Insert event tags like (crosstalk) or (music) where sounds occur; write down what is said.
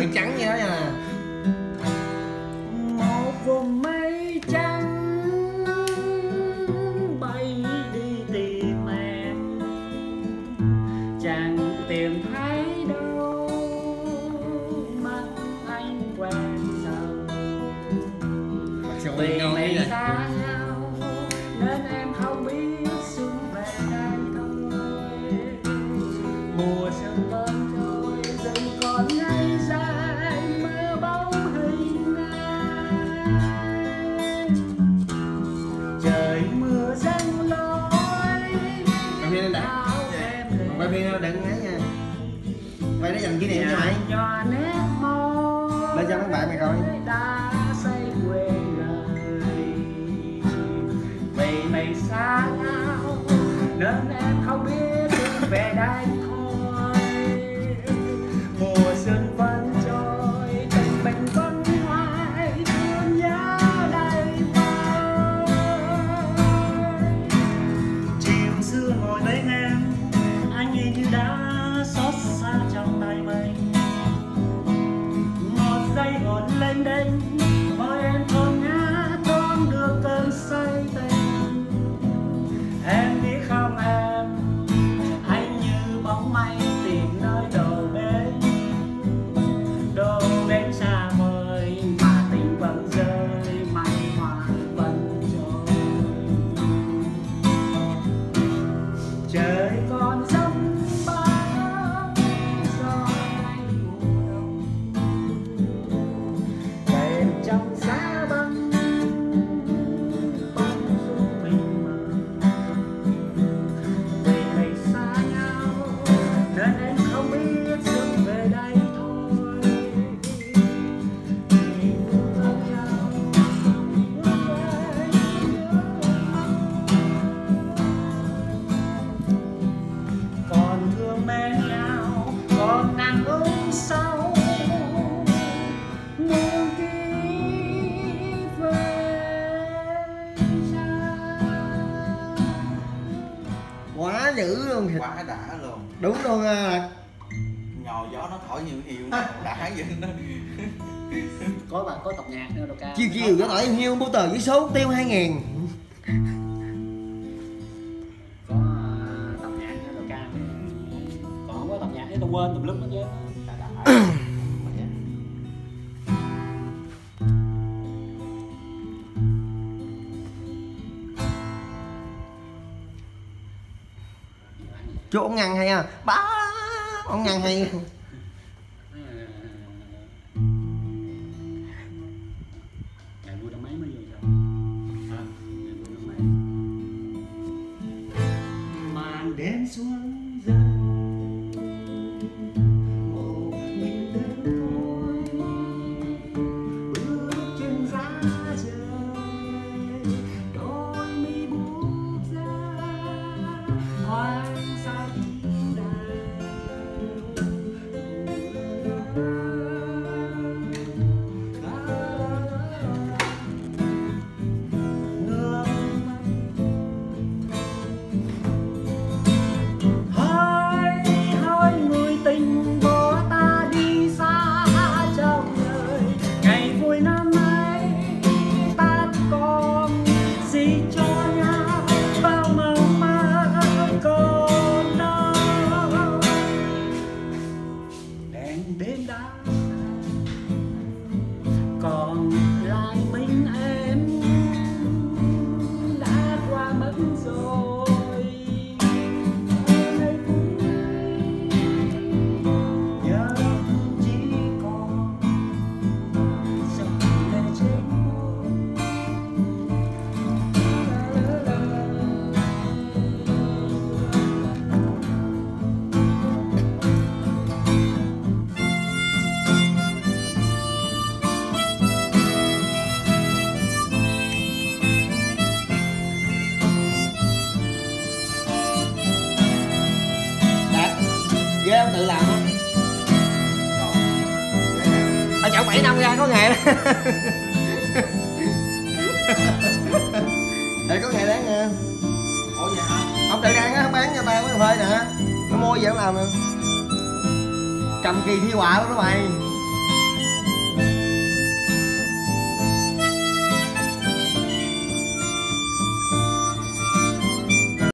biển trắng như đó nha. Một vùng mây trắng bay đi tìm em chẳng tìm thấy đâu mắt anh quen dần. Vì mình xa Quay phim đừng ấy nha. Quay để dành kỷ niệm cho mày. Nhòa nét môi Lên cho mấy bạn mày coi. on London, more Quá dữ luôn quá đã luôn. Đúng luôn à nhò gió nó thổi nhiều nhiều đã vậy đó. Có bạn có tập nhạc nữa đâu ca. Chiều chiều có tỏi hiêu bút tờ với số tiêu 2 ngàn. Có à, tập nhạc nữa đâu ca còn không có tập nhạc thì tao quên tùm lum hết chứ Chú ông ngăn hay à? Bá Ông ngăn hay. happens all Ghê ông tự làm á Ở chậu 7 năm ra có nghề (laughs) Để có nghề đáng nha. Ủa vậy hả? Ông tự ăn á, bán cho tao mấy phê nè. Nó mua ông làm nè? Cầm kỳ thi họa luôn đó mày